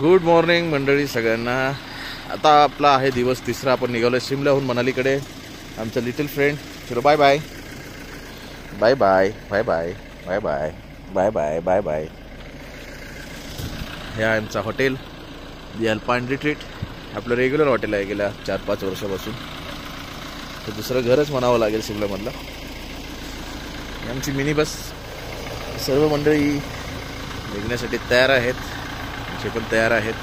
Good morning मंडळी सगळ्यांना. आता आपला आहे दिवस तिसरा. आपण निघालो आहे शिमल्याहून मनालीकडे. आमचं लिटिल फ्रेंड चलो bye bye bye bye bye bye bye bye bye bye bye bye हे आहे आमचं हॉटेल दी अल्पाइन रिट्रीट आपलं रेग्युलर हॉटेल आहे गेल्या चार पाच वर्षापासून. तर दुसरं घरच म्हणावं लागेल शिमल्यामधलं. आमची मिनी बस सर्व मंडळी निघण्यासाठी तयार आहेत. ते पण तयार आहेत.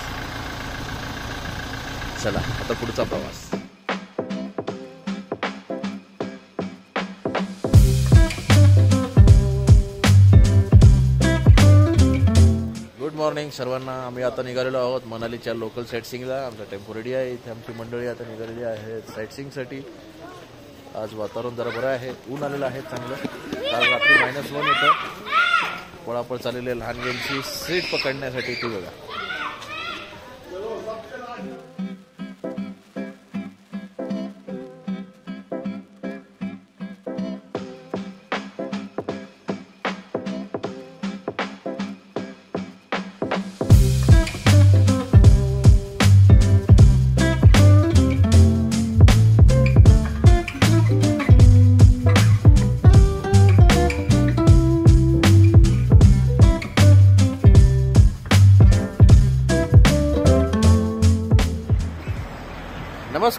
चला आता पुढचा प्रवास. गुड मॉर्निंग सर्वांना. आम्ही आता निघालेलो आहोत मनालीच्या लोकल साईटसिंगला आमचा टेम्पो रेडी आहे. इथे आमची मंडळी आता निघालेली आहे साईटसिंगसाठी आज वातावरण जरा बरं आहे. ऊन आलेलं आहे चांगलं. काल रात्री मायनस वन होतं. पळापळ चाललेल्या लहान गेमची सीट पकडण्यासाठी ती बघा.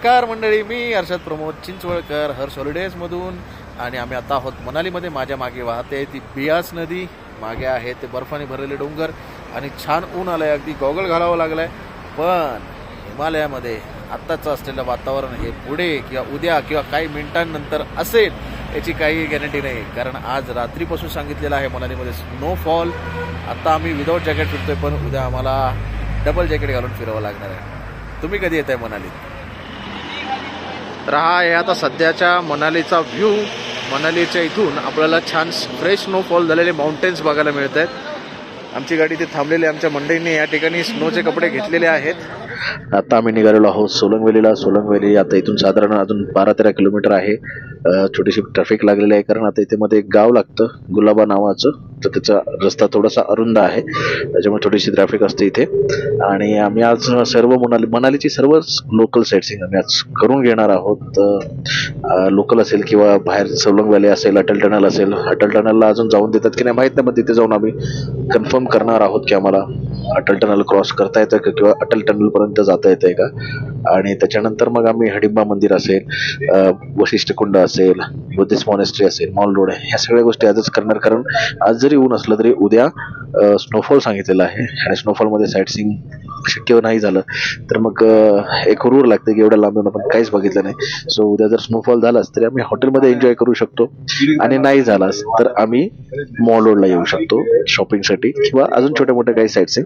नमस्कार मंडळी मी हर्षद प्रमोद चिंचवळकर हर्ष हॉलिडेजमधून आणि आम्ही आता आहोत मनालीमध्ये. माझ्या मागे वाहते ती बियास नदी. मागे आहे ते बर्फाने भरलेले डोंगर. आणि छान ऊन आलंय. अगदी गॉगल घालावं लागलंय. पण हिमालयामध्ये आत्ताचं असलेलं वातावरण हे पुढे किंवा उद्या किंवा काही मिनिटांनंतर असेल याची काही गॅरंटी नाही. कारण आज रात्रीपासून सांगितलेलं आहे मनालीमध्ये स्नोफॉल आता आम्ही विदाऊट जॅकेट फिरतोय पण उद्या आम्हाला डबल जॅकेट घालून फिरावं लागणार आहे. तुम्ही कधी येत आहे मनालीत? तर हा आहे आता सध्याच्या मनालीचा व्ह्यू मनालीच्या इथून आपल्याला छान फ्रेश स्नोफॉल झालेले माउंटेन्स बघायला मिळत आहेत. आमची गाडी ते थांबलेली आहे. आमच्या मंडळींनी या ठिकाणी स्नोचे कपडे घेतलेले आहेत. आता आम्ही निघालेलो आहोत सोलंगवेलीला. सोलंगवेली आता इथून साधारण अजून बारा तेरा किलोमीटर आहे. छोटीशी ट्रॅफिक लागलेली आहे. कारण आता इथे मध्ये एक गाव लागतं गुलाबा नावाचं. तर त्याचा रस्ता थोडासा अरुंद आहे. त्याच्यामुळे थोडीशी ट्रॅफिक असते इथे. आणि आम्ही आज सर्व मनाली मनालीची सर्व लोकल साईटसिंग आम्ही आज करून घेणार आहोत. लोकल असेल किंवा बाहेर सवलंग व्हॅली असेल अटल टनल असेल अटल टनलला अजून जाऊन देतात की नाही माहीत नाही पण तिथे जाऊन आम्ही कन्फर्म करणार आहोत की आम्हाला अटल टनल क्रॉस करता येतं का किंवा अटल टनल पर्यंत जाता आहे का. आणि त्याच्यानंतर मग आम्ही हडिंबा मंदिर असेल वशिष्ठ कुंड असेल बुद्धिस्ट मॉनेस्ट्री असेल मॉल रोड ह्या सगळ्या गोष्टी आजच करणार. कारण आज जरी ऊन असलं तरी उद्या स्नोफॉल सांगितलेला आहे. आणि स्नोफॉलमध्ये साईट सीन शक्य नाही झालं. तर मग एक रूर लागतं की एवढ्या लांबून आपण काहीच बघितलं नाही. सो उद्या जर स्नोफॉल झालाच तरी आम्ही हॉटेलमध्ये एन्जॉय करू शकतो. आणि नाही झालाच तर आम्ही मॉल रोडला येऊ शकतो शॉपिंगसाठी किंवा अजून छोट्या मोठ्या काही साईट्स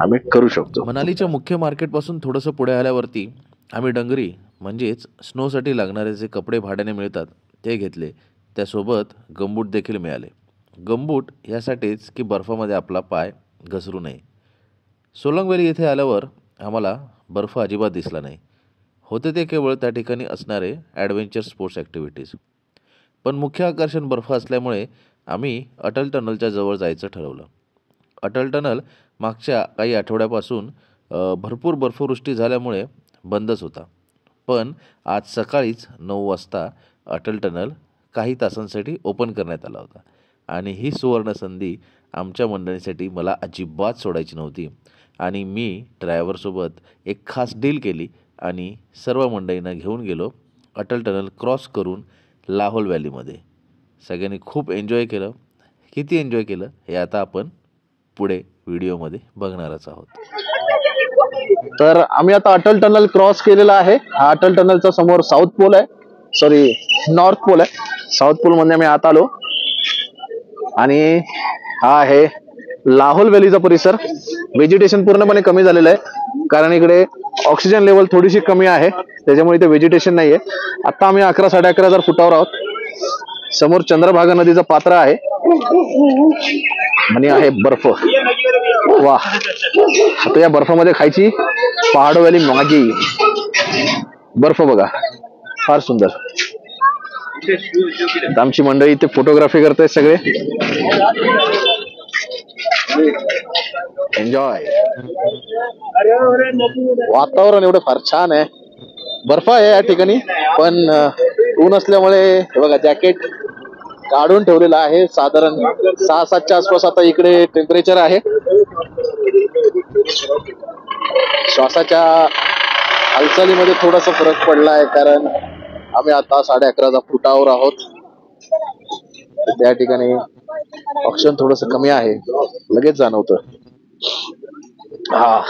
आम्ही करू शकतो. मनालीच्या मुख्य मार्केटपासून थोडंसं पुढे आल्यावरती आम्ही डंगरी म्हणजेच स्नोसाठी लागणारे जे कपडे भाड्याने मिळतात ते घेतले. त्यासोबत गंबूट देखील मिळाले. गंबूट ह्यासाठीच की बर्फामध्ये आपला पाय घसरू नये. सोलंगवेली येथे आल्यावर आम्हाला बर्फ अजिबात दिसला नाही. होते ते केवळ त्या ठिकाणी असणारे ॲडव्हेंचर स्पोर्ट्स ॲक्टिव्हिटीज पण मुख्य आकर्षण बर्फ असल्यामुळे आम्ही अटल टनलच्या जवळ जायचं ठरवलं. अटल टनल मागच्या काही आठवड्यापासून भरपूर बर्फवृष्टी झाल्यामुळे बंदच होता. पण आज सकाळीच नऊ वाजता अटल टनल काही तासांसाठी ओपन करण्यात आला होता. आणि ही सुवर्णसंधी आमच्या मंडळीसाठी मला अजिबात सोडायची नव्हती. आणि मी ड्रायव्हरसोबत एक खास डील केली आणि सर्व मंडळींना घेऊन गेलो अटल टनल क्रॉस करून लाहोल व्हॅलीमध्ये सगळ्यांनी खूप एन्जॉय केलं. किती एन्जॉय केलं हे आता आपण पुढे व्हिडिओमध्ये बघणारच आहोत. तर आम्ही आता अटल टनल क्रॉस केलेला आहे. हा अटल टनलचा समोर साऊथ पोल आहे. सॉरी नॉर्थ पोल आहे. साऊथ पोलमध्ये आम्ही आत आलो. आणि हा आहे लाहोल व्हॅलीचा परिसर. व्हेजिटेशन पूर्णपणे कमी झालेलं आहे. कारण इकडे ऑक्सिजन लेवल थोडीशी कमी आहे. त्याच्यामुळे इथे व्हेजिटेशन नाहीये. आता आम्ही अकरा साडे अकरा हजार फुटावर आहोत. समोर चंद्रभागा नदीचं पात्र आहे. आणि आहे बर्फ. वा आता या बर्फामध्ये खायची पहाड मागी. बर्फ बघा. फार सुंदर. आमची मंडळी इथे फोटोग्राफी करतायत सगळे. एन्जॉय वातावरण एवढं फार छान आहे. बर्फ आहे या ठिकाणी पण ऊन असल्यामुळे हे बघा जॅकेट काढून ठेवलेलं आहे. साधारण सहा सातच्या आसपास आता इकडे टेम्परेचर आहे. श्वासाच्या हालचालीमध्ये थोडासा फरक पडला आहे कारण आम्ही आता साडे अकराचा फुटावर आहोत. त्या ठिकाणी ऑक्सिजन थोडस कमी आहे. लगेच जाणवत. हा.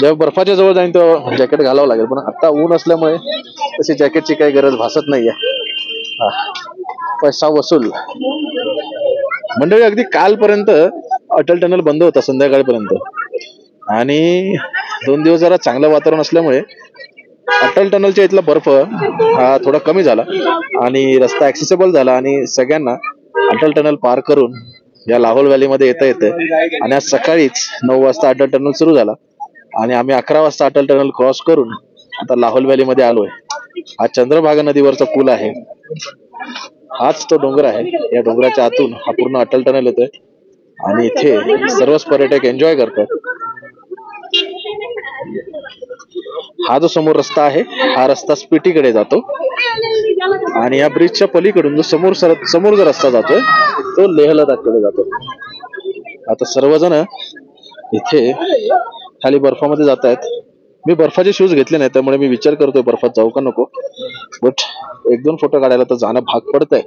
जेव्हा बर्फाच्या जवळ जाईन तेव्हा जॅकेट घालावं लागेल पण आता ऊन असल्यामुळे तशी जॅकेटची काही गरज भासत नाहीये. हा. पैसा वसूल. मंडळी अगदी कालपर्यंत अटल टनल बंद होता संध्याकाळपर्यंत. आणि दोन दिवस जरा चांगलं वातावरण असल्यामुळे अटल टनलच्या इथला बर्फ हा थोडा कमी झाला आणि रस्ता ऍक्सेसेबल झाला आणि सगळ्यांना अटल टनल पार करून या लाहोल व्हॅलीमध्ये येता येतं आणि आज सकाळीच नऊ वाजता अटल टनल सुरू झाला. आणि आम्ही अकरा वाजता अटल टनल क्रॉस करून आता लाहोल व्हॅलीमध्ये आलोय. हा चंद्रभागा नदीवरचा पूल आहे. हाच तो डोंगर आहे. या डोंगराच्या आतून हा पूर्ण अटल टनल येतोय. आणि इथे सर्वच पर्यटक एन्जॉय करतात. हा जो समोर रस्ता आहे हा रस्ता स्पिटीकडे जातो. आणि या ब्रिजच्या पलीकडून जो समोर सर- समोर जो रस्ता जातोय तो लेह लडाखकडे जातो. आता सर्वजण इथे खाली बर्फामध्ये जात आहेत मी बर्फाचे शूज घेतले नाही त्यामुळे मी विचार करतोय बर्फात जाऊ का नको. बट एक दोन फोटो काढायला तर जाणं भाग पडतंय.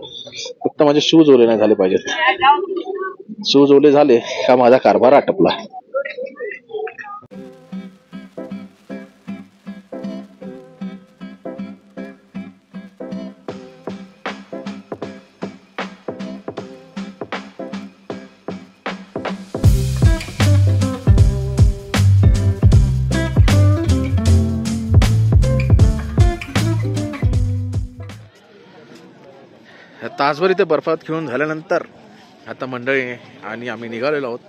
फक्त माझे शूज ओले नाही झाले पाहिजेत. शूज ओले झाले का माझा कारभार आटपला. तासभर इथे बर्फात खेळून झाल्यानंतर आता मंडळी आणि आम्ही निघालेलो आहोत.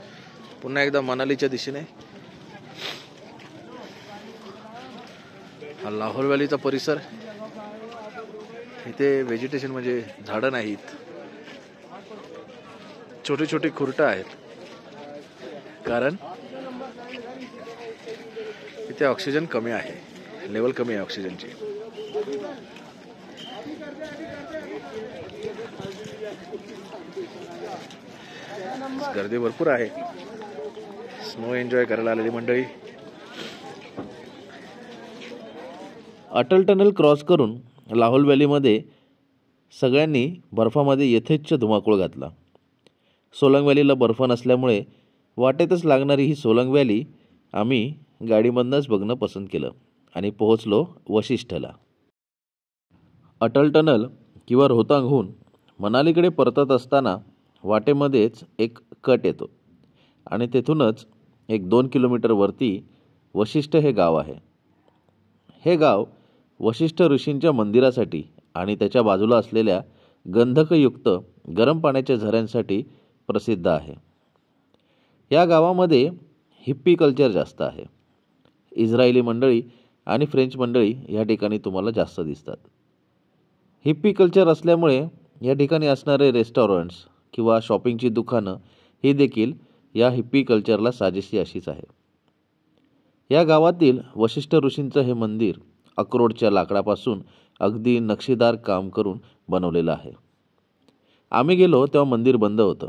पुन्हा एकदा मनालीच्या दिशेने. हा लाहोर व्हॅलीचा परिसर. इथे व्हेजिटेशन म्हणजे झाडं नाहीत. छोटी छोटी खुर्ट आहेत. कारण इथे ऑक्सिजन कमी आहे. लेवल कमी आहे ऑक्सिजनची गर्दी भरपूर आहे. स्नो एन्जॉय करायला आलेली मंडळी. अटल टनल क्रॉस करून लाहोल व्हॅलीमध्ये सगळ्यांनी बर्फामध्ये यथेच्छ धुमाकूळ घातला. सोलंग व्हॅलीला बर्फ नसल्यामुळे वाटेतच लागणारी ही सोलंग व्हॅली आम्ही गाडीमधनंच बघणं पसंत केलं आणि पोहोचलो वशिष्ठला. अटल टनल किंवा रोहतांगहून मनालीकडे परतत असताना वाटेमध्येच एक कट येतो आणि तेथूनच एक दोन किलोमीटर वरती वशिष्ठ हे गाव आहे. हे गाव वशिष्ठ ऋषींच्या मंदिरासाठी आणि त्याच्या बाजूला असलेल्या गंधकयुक्त गरम पाण्याच्या झऱ्यांसाठी प्रसिद्ध आहे. या गावामध्ये हिप्पी कल्चर जास्त आहे. इस्रायली मंडळी आणि फ्रेंच मंडळी या ठिकाणी तुम्हाला जास्त दिसतात. हिप्पी कल्चर असल्यामुळे या ठिकाणी असणारे रेस्टॉरंट्स किंवा शॉपिंगची दुकानं ही देखील या हिप्पी कल्चरला साजेशी अशीच आहे. या गावातील वशिष्ठ ऋषींचं हे मंदिर अक्रोडच्या लाकडापासून अगदी नक्षीदार काम करून बनवलेलं आहे. आम्ही गेलो तेव्हा मंदिर बंद होतं.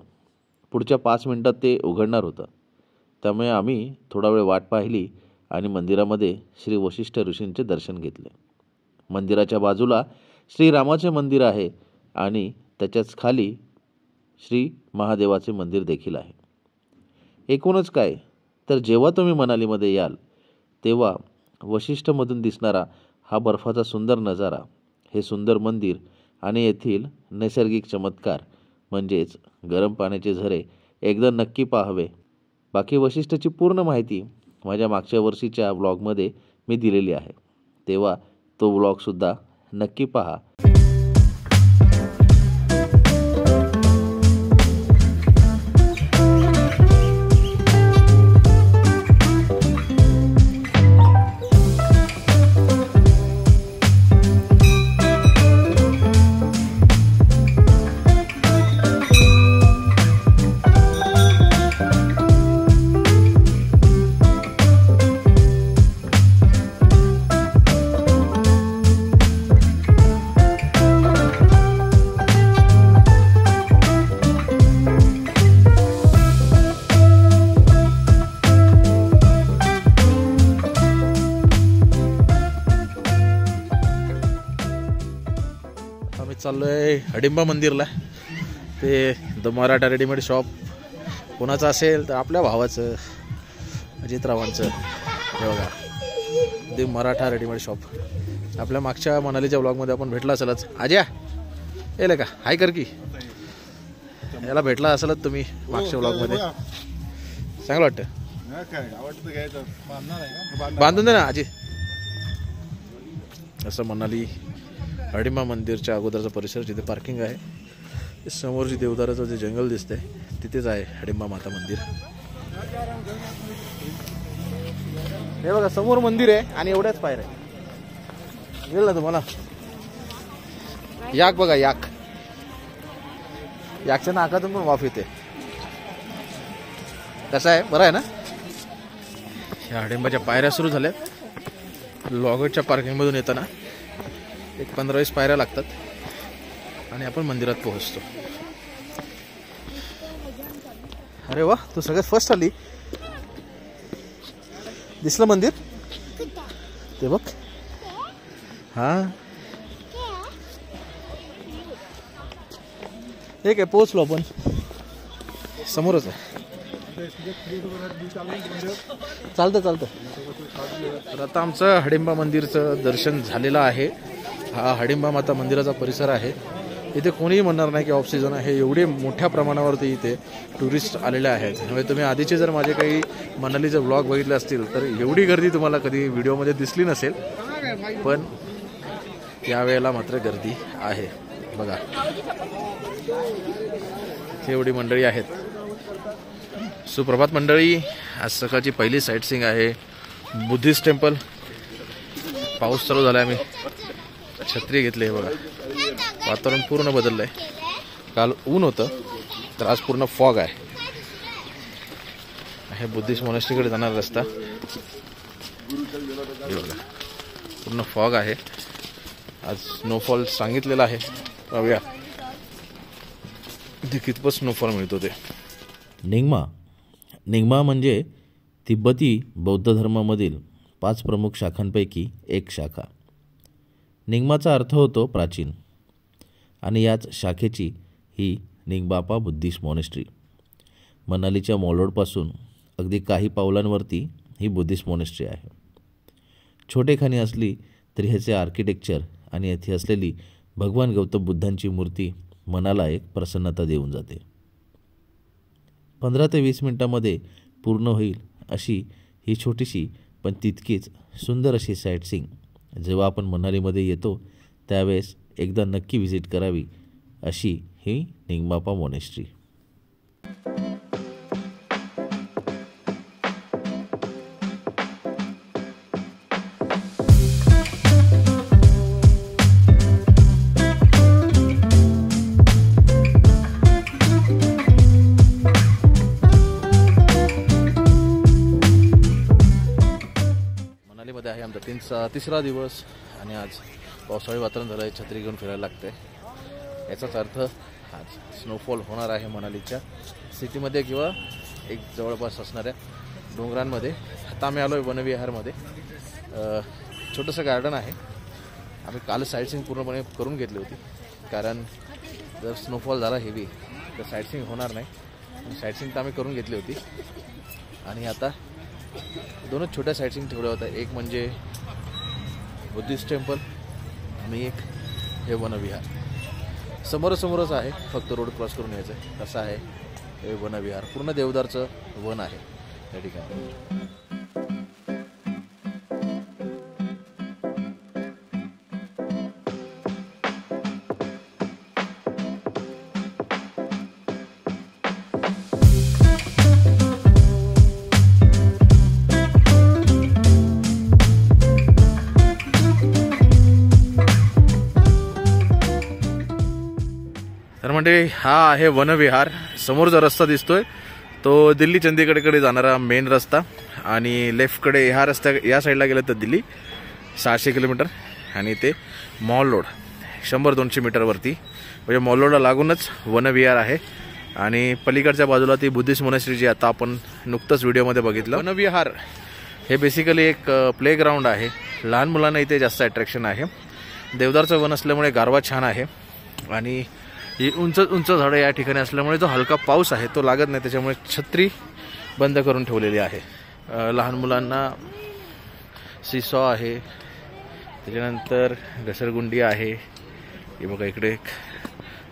पुढच्या पाच मिनिटात ते उघडणार होतं. त्यामुळे आम्ही थोडा वेळ वाट पाहिली आणि मंदिरामध्ये श्री वशिष्ठ ऋषींचे दर्शन घेतले. मंदिराच्या बाजूला श्रीरामाचे मंदिर आहे आणि त्याच्याच खाली श्री महादेवाचे मंदिर देखील आहे. एकूणच काय? तर जेव्हा तुम्ही मनालीमध्ये याल तेव्हा वशिष्ठमधून दिसणारा हा बर्फाचा सुंदर नजारा हे सुंदर मंदिर आणि येथील नैसर्गिक चमत्कार म्हणजेच गरम पाण्याचे झरे एकदा नक्की पाहावे. बाकी वशिष्ठची पूर्ण माहिती माझ्या मागच्या वर्षीच्या ब्लॉगमध्ये मी दिलेली आहे. तेव्हा तो ब्लॉगसुद्धा नक्की पहा. चाललो आहे हडिंबा मंदिरला. ते द मराठा रेडीमेड शॉप कोणाचं असेल तर आपल्या भावाचं अजितरावांचं हे बघा. द मराठा रेडीमेड शॉप आपल्या मागच्या मनालीच्या ब्लॉगमध्ये आपण भेटला असेलच. आज्या येले का? हाय कर की. याला भेटला असेलच तुम्ही मागच्या ब्लॉगमध्ये चांगलं वाटतं. बांधून दे ना आजी. असं मनाली हडिंबा मंदिरच्या अगोदरचा परिसर जिथे पार्किंग आहे ते समोर जे देवदाराचं जे जंगल दिसतंय तिथेच आहे हडिंबा माता मंदिर. हे बघा समोर मंदिर आहे आणि एवढ्याच पायर आहे गेल ना तुम्हाला? याक बघा याक. याकच्या नाकातून पण वाफ येते. कसं आहे? बरं आहे ना? ह्या हडिंबाच्या पायऱ्या सुरू झाल्यात. लॉगरच्या पार्किंगमधून येताना एक पंधरा वीस पायऱ्या लागतात. आणि आपण मंदिरात पोहोचतो. अरे वा तू सगळ्यात फर्स्ट आली. दिसलं मंदिर? ते बघ. हा. ठीक आहे पोहोचलो आपण. समोरच आहे. चालतं चालतं तर आता आमचं हडिंबा मंदिरचं दर्शन झालेलं आहे. हा हडिंबा माता मंदिराचा परिसर आहे. इथे कोणीही म्हणणार नाही की ऑफ सीझन आहे. एवढे मोठ्या प्रमाणावरती इथे टुरिस्ट आलेले आहेत. त्यामुळे तुम्ही आधीचे जर माझे काही मनालीचे ब्लॉग बघितले असतील तर एवढी गर्दी तुम्हाला कधी व्हिडिओमध्ये दिसली नसेल. पण यावेळेला मात्र गर्दी आहे. बघा. एवढी मंडळी आहेत. सुप्रभात मंडळी आज सकाळची पहिली साईट सिंग आहे बुद्धिस्ट टेम्पल. पाऊस चालू झाला आहे आम्ही. छत्री घेतली आहे बघा. वातावरण पूर्ण बदललं आहे काल ऊन होतं तर आज पूर्ण फॉग आहे. हे बुद्धिस्ट मोनेस्ट्रीकडे जाणारा रस्ता. बघा पूर्ण फॉग आहे. आज स्नोफॉल सांगितलेला आहे. पाहूया. इथे कितपत स्नोफॉल मिळतो ते. निंगमा. निंगमा म्हणजे तिब्बती बौद्ध धर्मामधील पाच प्रमुख शाखांपैकी एक शाखा. निंगमाचा अर्थ होतो प्राचीन. आणि याच शाखेची ही निंगबापा बुद्धिस्ट मॉनेस्ट्री मनालीच्या मॉलोडपासून अगदी काही पावलांवरती ही बुद्धिस्ट मॉनेस्ट्री आहे. छोटेखानी असली तरी ह्याचे आर्किटेक्चर आणि येथे असलेली भगवान गौतम बुद्धांची मूर्ती मनाला एक प्रसन्नता देऊन जाते. पंधरा ते वीस मिनटामध्ये पूर्ण होईल अशी ही छोटीशी पण तितकीच सुंदर अशी साईटसिंग जेव्हा आपण मनालीमध्ये येतो त्यावेळेस एकदा नक्की व्हिजिट करावी अशी ही निंगमापा मॉनेस्ट्री मनालीमध्ये तिसरा दिवस आणि आज पावसाळी वातावरण झालं आहे छत्री घेऊन फिरायला लागते याचाच अर्थ आज स्नोफॉल होणार आहे मनालीच्या सिटीमध्ये किंवा एक जवळपास असणाऱ्या डोंगरांमध्ये. आता आम्ही आलो आहे वनविहारमध्ये छोटंसं गार्डन आहे. आम्ही काल साईटसिंग पूर्णपणे करून घेतली होती. कारण जर स्नोफॉल झाला हेवी तर साईटसिंग होणार नाही. साईटसिंग तर आम्ही करून घेतली होती. आणि आता दोनच छोट्या साईटसिंग ठेवल्या होत्या. एक म्हणजे बुद्धिस्ट टेम्पल आणि एक हे वनविहार. समोरासमोरच आहे फक्त रोड क्रॉस करून यायचं आहे कसं आहे? हे वनविहार. पूर्ण देवदारचं वन आहे. या ठिकाणी. म्हणजे हा आहे वनविहार. समोरचा रस्ता दिसतोय तो दिल्ली चंदीगडकडे जाणारा मेन रस्ता. आणि लेफ्टकडे ह्या रस्त्या या साईडला गेलं तर दिल्ली सहाशे किलोमीटर. आणि ते मॉल रोड शंभर दोनशे मीटरवरती म्हणजे मॉल रोडला लागूनच वनविहार आहे. आणि पलीकडच्या बाजूला ती बुद्धिस्ट मोनेस्ट्री जी आता आपण नुकतंच व्हिडिओमध्ये बघितलं. वनविहार हे बेसिकली एक प्लेग्राऊंड आहे. लहान मुलांना इथे जास्त अट्रॅक्शन आहे. देवदारचं वन असल्यामुळे गारवा छान आहे. आणि ही उंच उंच झाडं या ठिकाणी असल्यामुळे जो हलका पाऊस आहे तो लागत नाही त्याच्यामुळे छत्री बंद करून ठेवलेली आहे. लहान मुलांना सिसॉ आहे त्याच्यानंतर घसरगुंडी आहे. हे बघा इकडे एक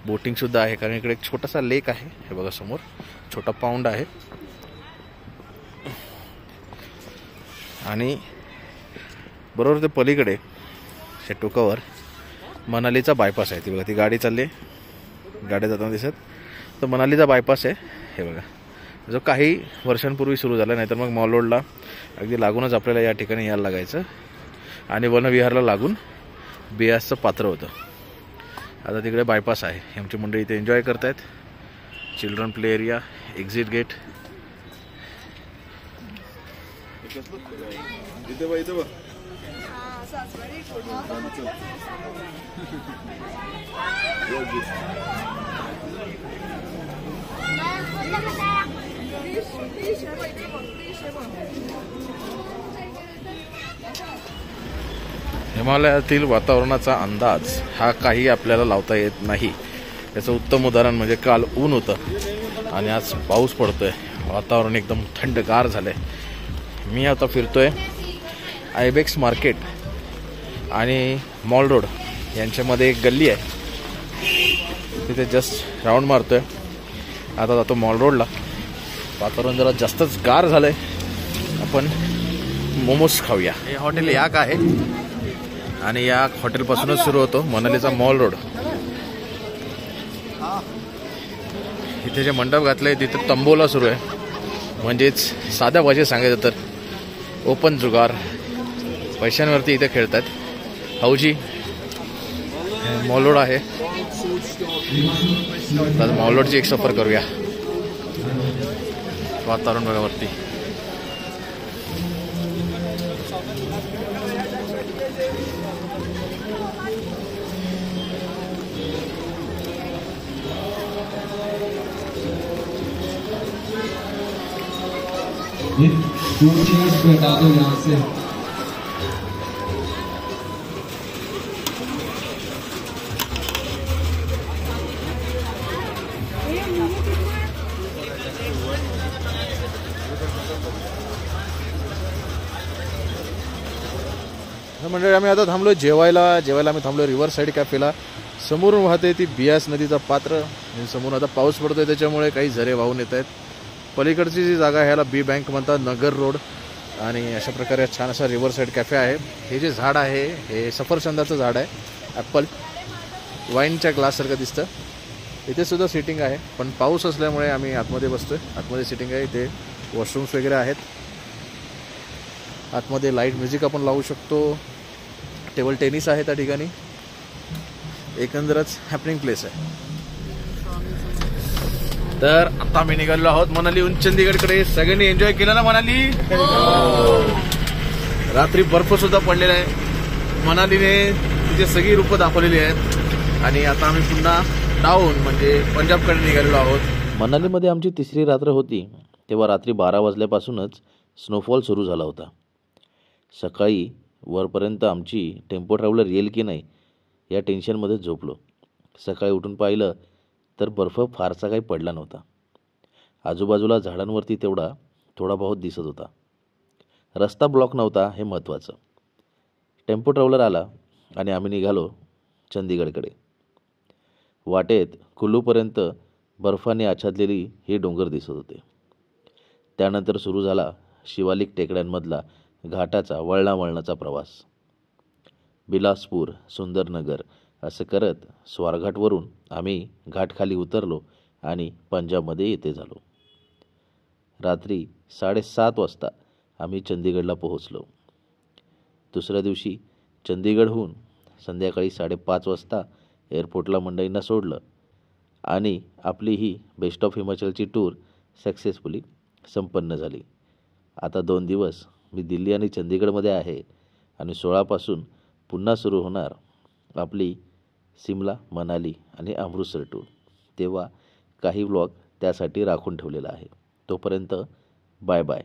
बोटिंगसुद्धा आहे कारण इकडे एक छोटासा लेक आहे हे बघा समोर. छोटा पाऊंड आहे. आणि बरोबर ते पलीकडे त्या टोकावर मनालीचा बायपास आहे. ती बघा ती गाडी चालली आहे. गाड्या जाताना दिसत. तर मनालीचा बायपास आहे. हे बघा. जो काही वर्षांपूर्वी सुरू झाला नाहीतर मग मॉल रोडला अगदी लागूनच आपल्याला या ठिकाणी यायला लागायचं. आणि वनविहारला लागून बियासचं पात्र होतं. आता तिकडे बायपास आहे. आमची मंडळी इथे एन्जॉय करतायत. Children play area exit gate हिमालयातील वातावरणाचा अंदाज हा काही आपल्याला लावता येत नाही. याचं उत्तम उदाहरण म्हणजे काल ऊन होतं आणि आज पाऊस पडतोय. वातावरण एकदम थंडगार झालंय. मी आता फिरतोय आयबेक्स मार्केट आणि मॉल रोड. यांच्यामध्ये एक गल्ली आहे. तिथे जस्ट राऊंड मारतोय. आता जातो मॉल रोडला वातावरण जरा जास्तच गार झालंय. आपण मोमोज खाऊया. हे हॉटेल याक आहे. आणि या हॉटेलपासूनच सुरू होतो मनालीचा मॉल रोड इथे जे मंडप घातलंय तिथे तंबोला सुरू आहे. म्हणजेच साध्या भाषेत सांगायचं तर ओपन जुगार. पैशांवरती इथे खेळतात. हौजी मॉल रोड आहे आता मॉल एक सफ़र करूया वातावरण बघा वरती यहाँ से तर मंडळी आम्ही आता थांबलो जेवायला. जेवायला आम्ही थांबलो रिव्हर साईड कॅफेला. समोरून वाहते ती बियास नदीचा पात्र. आणि समोरून आता पाऊस पडतोय त्याच्यामुळे काही झरे वाहून येत आहेत. पलीकडची जी जागा आहे ह्याला बी बँक म्हणतात नगर रोड. आणि अशा प्रकारे छान असा रिव्हर साईड कॅफे आहे. हे जे झाड आहे हे सफरचंदाचं झाड आहे ॲपल. वाईनच्या ग्लाससारखं दिसतं. इथे सुद्धा सिटिंग आहे पण पाऊस असल्यामुळे आम्ही आतमध्ये बसतोय. आतमध्ये सिटिंग आहे इथे वॉशरूम्स वगैरे आहेत. आतमध्ये लाइट म्युझिक आपण लावू शकतो. टेबल टेनिस आहे त्या ठिकाणी. एकंदरच हॅपनिंग प्लेस आहे. तर आता आम्ही निघालो आहोत मनाली चंदीगडकडे सगळ्यांनी एन्जॉय केलं ना मनाली? रात्री बर्फ सुद्धा पडलेला आहे. मनालीने तिचे सगळी रूपं दाखवलेली आहेत. आणि आता आम्ही पुन्हा डाऊन म्हणजे पंजाबकडे निघालेलो आहोत. मनालीमध्ये आमची तिसरी रात्र होती. तेव्हा रात्री बारा वाजल्यापासूनच स्नोफॉल सुरू झाला होता. सकाळी वरपर्यंत आमची टेम्पो ट्रॅव्हलर येईल की नाही या टेन्शनमध्ये झोपलो. सकाळी उठून पाहिलं तर बर्फ फारसा काही पडला नव्हता. आजूबाजूला झाडांवरती तेवढा थोडा बहुत दिसत होता. रस्ता ब्लॉक नव्हता हे महत्त्वाचं टेम्पो ट्रॅव्हलर आला आणि आम्ही निघालो चंदीगडकडे. वाटेत कुल्लूपर्यंत बर्फाने आच्छादलेली हे डोंगर दिसत होते. त्यानंतर सुरू झाला शिवालिक टेकड्यांमधला घाटाचा वळणावळणाचा प्रवास. बिलासपूर सुंदरनगर असं करत स्वारघाटवरून आम्ही घाटखाली उतरलो आणि पंजाबमध्ये येथे झालो. रात्री साडेसात वाजता आम्ही चंदीगडला पोहोचलो. दुसऱ्या दिवशी चंदीगडहून संध्याकाळी साडेपाच वाजता एअरपोर्टला मंडईंना सोडलं आणि आपली ही बेस्ट ऑफ हिमाचलची टूर सक्सेसफुली संपन्न झाली. आता दोन दिवस मी दिल्ली आणि चंदीगडमध्ये आहे आणि सोळापासून पुन्हा सुरू होणार आपली सिमला मनाली आणि अमृतसर टूर तेव्हा काही ब्लॉग त्यासाठी राखून ठेवलेला आहे. तोपर्यंत बाय बाय